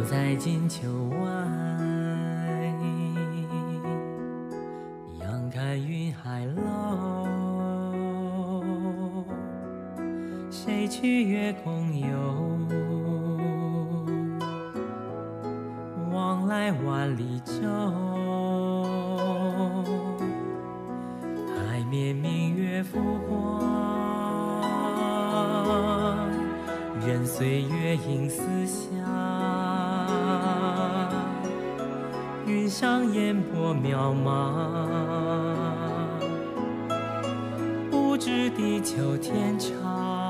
都在金秋外，仰看云海楼。谁去月空游？往来万里舟。海面明月浮光，任岁月映思乡。云上烟波渺茫，不知地久天长。